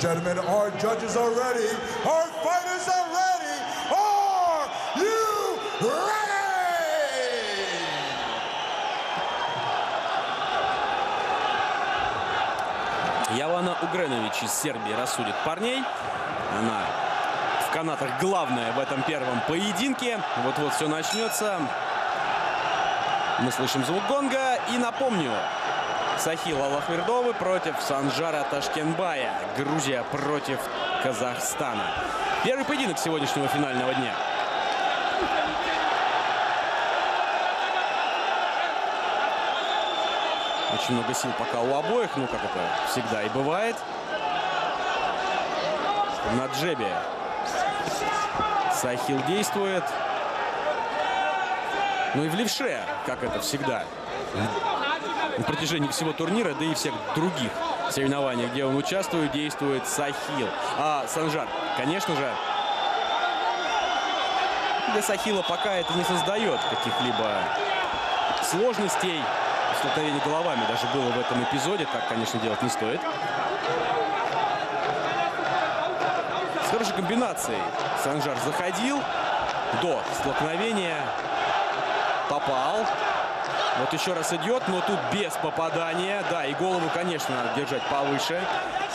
Gentlemen, our judges are ready. Our fighters are ready. Are you ready? Явана Угренович из Сербии рассудит парней. Она в канатах главная в этом первом поединке. Вот-вот все начнется. Мы слышим звук гонга. И напомню, Сахил Аллахвердовы против Санжара Ташкенбая. Грузия против Казахстана. Первый поединок сегодняшнего финального дня. Очень много сил пока у обоих, ну как это всегда и бывает. На джебе Сахил действует. Ну и в левше, как это всегда. На протяжении всего турнира, да и всех других соревнований, где он участвует, действует Сахил. А Санжар, конечно же, для Сахила пока это не создает каких-либо сложностей. Столкновение головами даже было в этом эпизоде. Так, конечно, делать не стоит. С хорошей комбинацией Санжар заходил до столкновения. Попал. Вот еще раз идет, но тут без попадания. Да, и голову, конечно, надо держать повыше.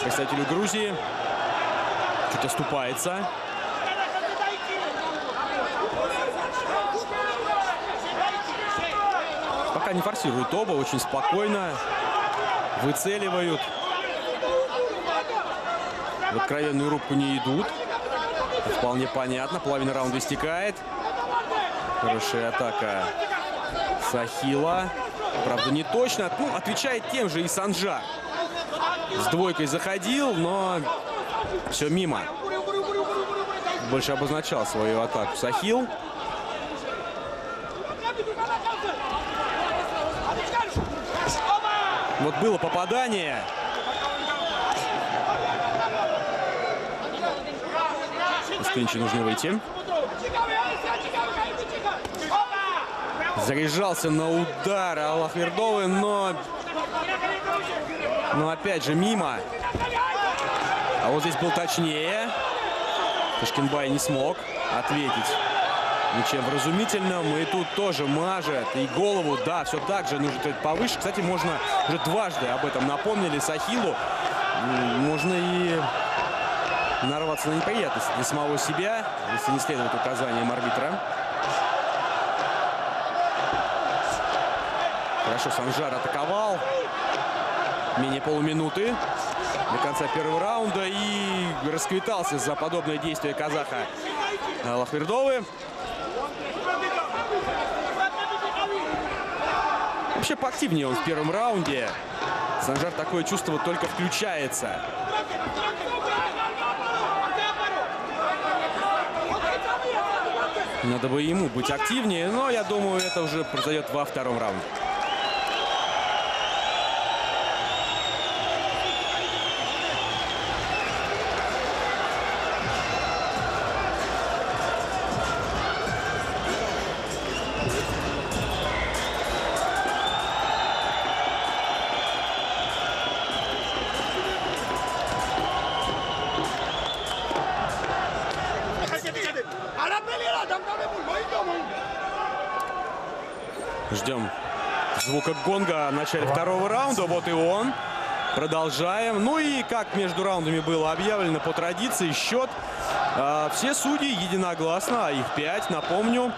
Представителю Грузии. Чуть оступается. Пока не форсируют оба, очень спокойно. Выцеливают. В откровенную рубку не идут. Вполне понятно. Половина раунда истекает. Хорошая атака Сахила. Правда, не точно. Ну, отвечает тем же и Санжар. С двойкой заходил, но все мимо. Больше обозначал свою атаку Сахил. Вот было попадание. Клинча нужно выйти. Заряжался на удар Аллахвердовый, но... Но опять же мимо. А вот здесь был точнее. Ташкенбай не смог ответить ничем вразумительным. И тут тоже мажет. И голову, да, все так же нужно повыше. Кстати, можно уже дважды об этом напомнили Сахилу. Можно и нарваться на неприятности для самого себя, если не следует указаниям арбитра. Хорошо, Санжар атаковал. Менее полуминуты до конца первого раунда. И расквитался за подобное действие казаха Лахвердовы. Вообще поактивнее он в первом раунде. Санжар такое чувство только включается. Надо бы ему быть активнее, но я думаю, это уже произойдет во втором раунде. Ждем звука гонга в начале второго раунда. Вот и он. Продолжаем. Ну и как между раундами было объявлено по традиции, счет. А, все судьи единогласно, а их пять, напомню,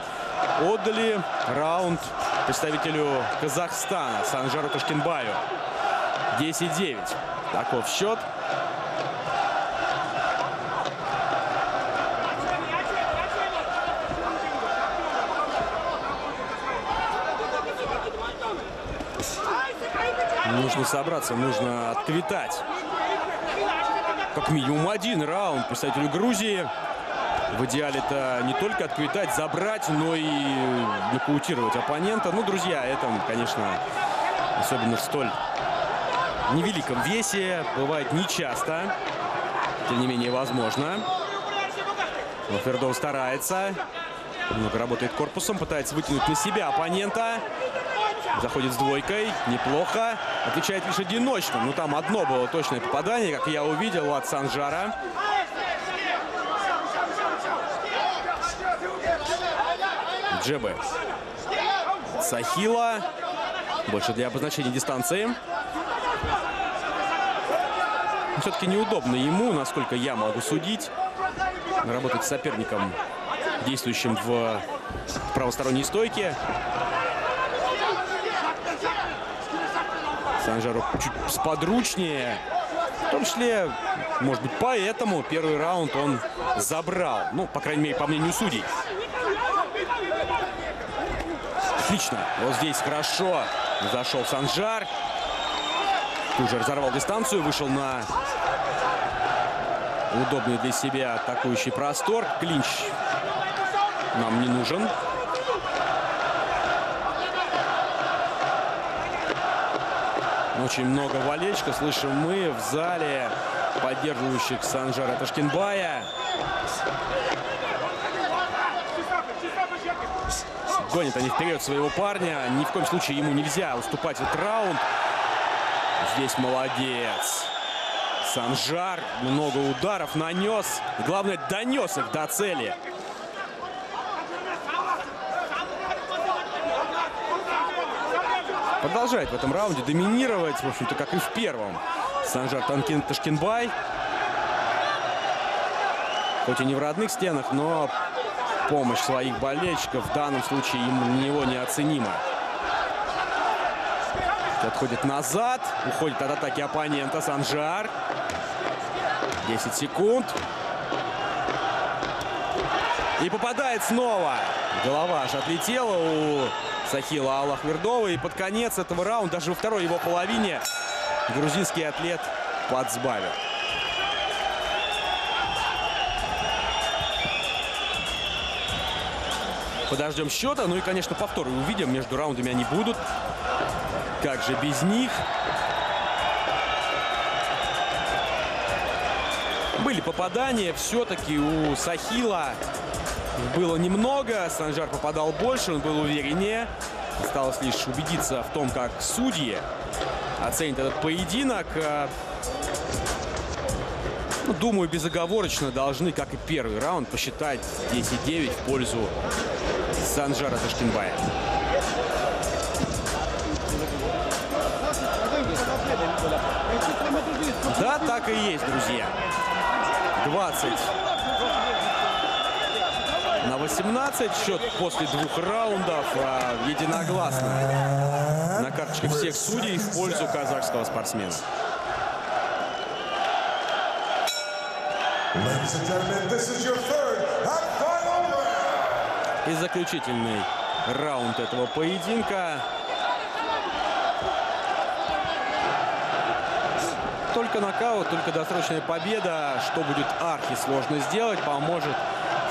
отдали раунд представителю Казахстана Санжару Ташкенбаю. 10-9. Таков счет. Нужно собраться, нужно отквитать. Как минимум один раунд представителю Грузии. В идеале это не только отквитать, забрать, но и нокаутировать оппонента. Ну, друзья, это, конечно, особенно в столь невеликом весе. Бывает нечасто. Тем не менее, возможно. Но Фердов старается. Много работает корпусом, пытается вытянуть на себя оппонента. Заходит с двойкой. Неплохо. Отвечает лишь одиночно. Ну, там одно было точное попадание, как я увидел от Санжара. Джебы. Сахила. Больше для обозначения дистанции. Все-таки неудобно ему, насколько я могу судить, работать с соперником, действующим в правосторонней стойке. Санжару чуть сподручнее. В том числе, может быть, поэтому первый раунд он забрал. Ну, по крайней мере, по мнению судей. Отлично. Вот здесь хорошо зашел Санжар. Тут же разорвал дистанцию, вышел на удобный для себя атакующий простор. Клинч нам не нужен. Очень много болельщиков слышим мы в зале, поддерживающих Санжара Ташкенбая. Гонят они вперед своего парня. Ни в коем случае ему нельзя уступать этот раунд. Здесь молодец. Санжар много ударов нанес. Главное, донес их до цели. Продолжает в этом раунде доминировать, в общем-то, как и в первом. Санжар Танкин Ташкенбай. Хоть и не в родных стенах, но помощь своих болельщиков в данном случае ему него неоценима. Отходит назад, уходит от атаки оппонента Санжар. 10 секунд. И попадает снова. Голова аж отлетела у Сахила Аллахвердова. И под конец этого раунда, даже во второй его половине, грузинский атлет подсбавил. Подождем счета. Ну и, конечно, повторы увидим. Между раундами они будут. Как же без них? Были попадания. Все-таки у Сахила было немного. Санжар попадал больше, он был увереннее. Осталось лишь убедиться в том, как судьи оценят этот поединок. Ну, думаю, безоговорочно должны, как и первый раунд, посчитать 10-9 в пользу Санжара Ташкенбая. Да, так и есть, друзья. 20 на 18. Счет после двух раундов а, единогласно на карточках всех судей в пользу казахского спортсмена. И заключительный раунд этого поединка. Только нокаут, только досрочная победа. Что будет архи сложно сделать, поможет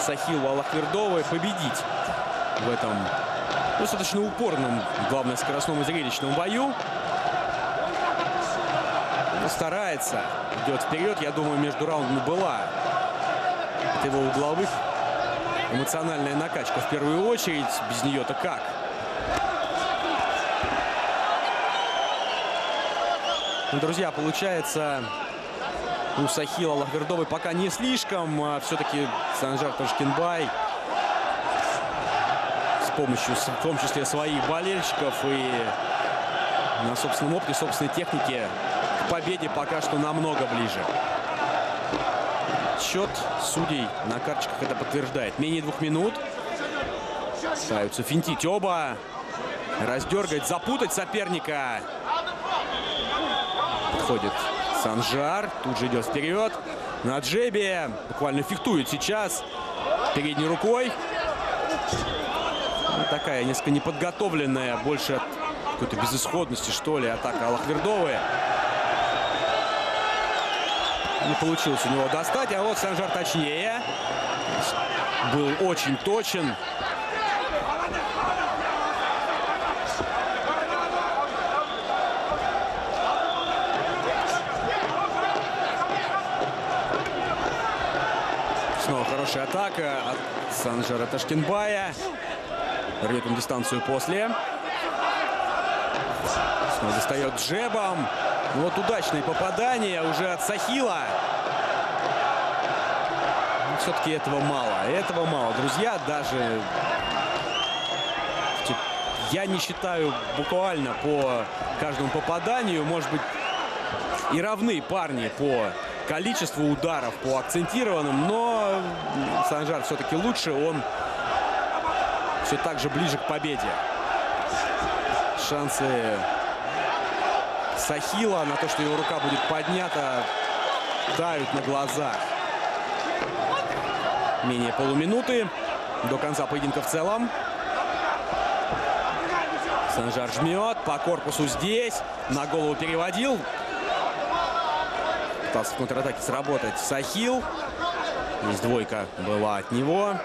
Сахилу Аллахвердовой победить в этом достаточно упорном, главное, скоростном и зрелищном бою. Но старается, идет вперед. Я думаю, между раундами была от его угловых эмоциональная накачка в первую очередь. Без нее-то как? Ну, друзья, получается, у Сахила Лахвердовой пока не слишком. А Все-таки Санжар Ташкенбай с помощью, в том числе, своих болельщиков и на собственном опыте, собственной технике к победе пока что намного ближе. Счет судей на карточках это подтверждает. Менее двух минут. Пытаются финтить оба. Раздергать, запутать соперника. Подходит Санжар. Тут же идет вперед. На джебе. Буквально фехтует сейчас. Передней рукой. Ну, такая несколько неподготовленная. Больше от какой-то безысходности, что ли, атака Аллахвердовой. Не получилось у него достать. А вот Санжар точнее. Был очень точен. Снова хорошая атака от Санжара Ташкенбая. Рвет он дистанцию после. Снова достает джебом. Ну вот удачное попадание уже от Сахила. Все-таки этого мало. Этого мало. Друзья, даже я не считаю буквально по каждому попаданию. Может быть, и равны парни по количеству ударов, по акцентированным. Но Санжар все-таки лучше. Он все так же ближе к победе. Шансы Сахила на то, что его рука будет поднята, тают на глазах. Менее полуминуты до конца поединка в целом. Санжар жмет по корпусу здесь. На голову переводил. Пытался в контратаке сработать Сахил. Здесь двойка была от него.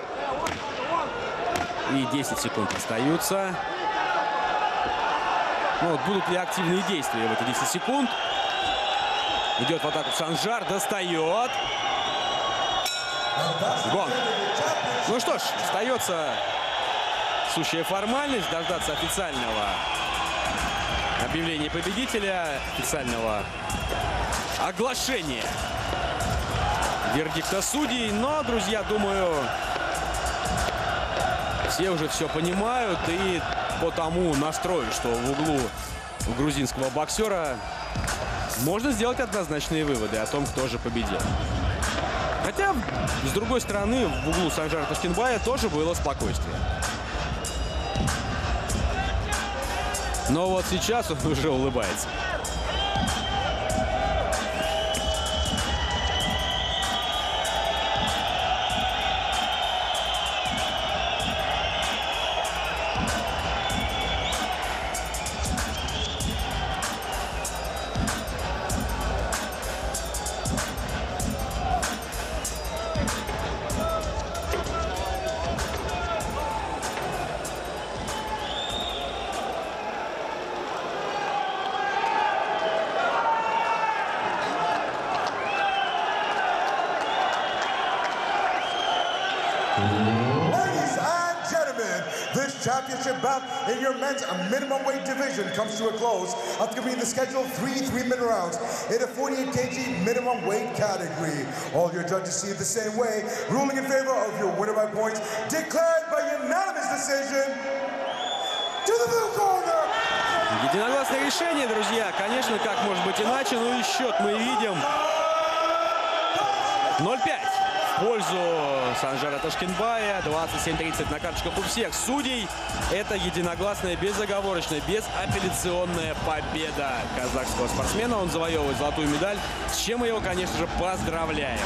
И 10 секунд остаются. Ну, вот будут ли активные действия в эти 10 секунд? Идет в атаку Санжар, достает. Гон. Ну что ж, остается сущая формальность дождаться официального объявления победителя, официального оглашения вердикта судей. Но, друзья, думаю, все уже все понимают и по тому настрою, что в углу грузинского боксера можно сделать однозначные выводы о том, кто же победил. Хотя, с другой стороны, в углу Санжара Ташкенбая тоже было спокойствие. Но вот сейчас он уже улыбается. Ladies and gentlemen, this championship bout in your men's minimum weight division comes to a close after being the scheduled three three-minute rounds in a 48 kg minimum weight category. All your judges see it the same way, ruling in favor of your winner by points, declared by unanimous decision to the blue corner. Единогласное решение, друзья. Конечно, как может быть иначе, но и счет мы видим. 0-5 В пользу Санжара Ташкенбая. 27-30 на карточках у всех судей. Это единогласная, безоговорочная, безапелляционная победа казахского спортсмена. Он завоевывает золотую медаль, с чем мы его, конечно же, поздравляем.